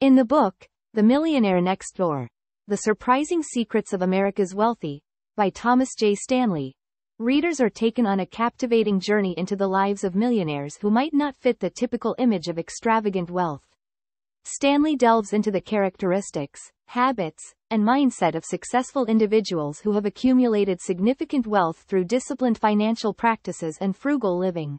In the book, The Millionaire Next Door, The Surprising Secrets of America's Wealthy, by Thomas J. Stanley, readers are taken on a captivating journey into the lives of millionaires who might not fit the typical image of extravagant wealth. Stanley delves into the characteristics, habits, and mindset of successful individuals who have accumulated significant wealth through disciplined financial practices and frugal living.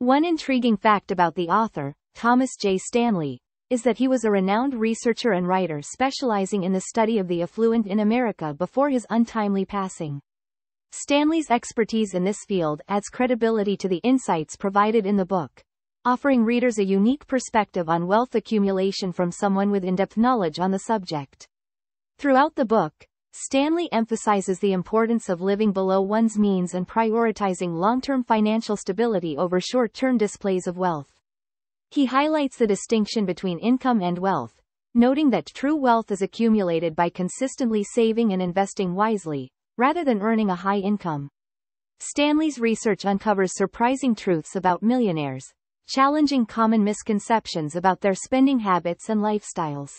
One intriguing fact about the author, Thomas J. Stanley, is that he was a renowned researcher and writer specializing in the study of the affluent in America before his untimely passing. Stanley's expertise in this field adds credibility to the insights provided in the book, offering readers a unique perspective on wealth accumulation from someone with in-depth knowledge on the subject. Throughout the book, Stanley emphasizes the importance of living below one's means and prioritizing long-term financial stability over short-term displays of wealth. He highlights the distinction between income and wealth, noting that true wealth is accumulated by consistently saving and investing wisely, rather than earning a high income. Stanley's research uncovers surprising truths about millionaires, challenging common misconceptions about their spending habits and lifestyles.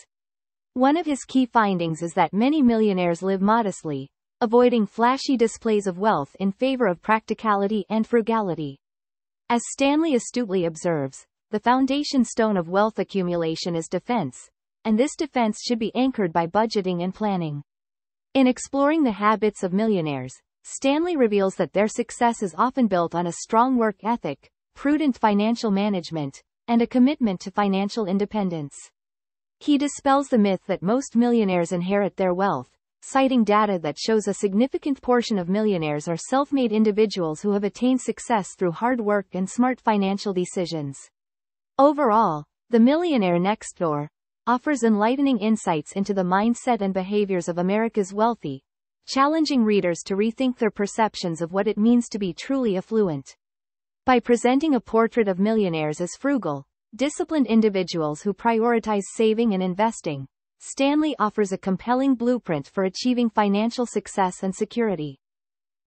One of his key findings is that many millionaires live modestly, avoiding flashy displays of wealth in favor of practicality and frugality. As Stanley astutely observes, the foundation stone of wealth accumulation is defense, and this defense should be anchored by budgeting and planning. In exploring the habits of millionaires, Stanley reveals that their success is often built on a strong work ethic, prudent financial management, and a commitment to financial independence. He dispels the myth that most millionaires inherit their wealth, citing data that shows a significant portion of millionaires are self-made individuals who have attained success through hard work and smart financial decisions. Overall, The Millionaire Next Door offers enlightening insights into the mindset and behaviors of America's wealthy, challenging readers to rethink their perceptions of what it means to be truly affluent. By presenting a portrait of millionaires as frugal, disciplined individuals who prioritize saving and investing, Stanley offers a compelling blueprint for achieving financial success and security.